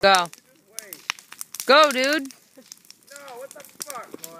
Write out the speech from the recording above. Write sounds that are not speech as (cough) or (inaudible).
Go. Go, dude. (laughs) No, what the fuck, boy?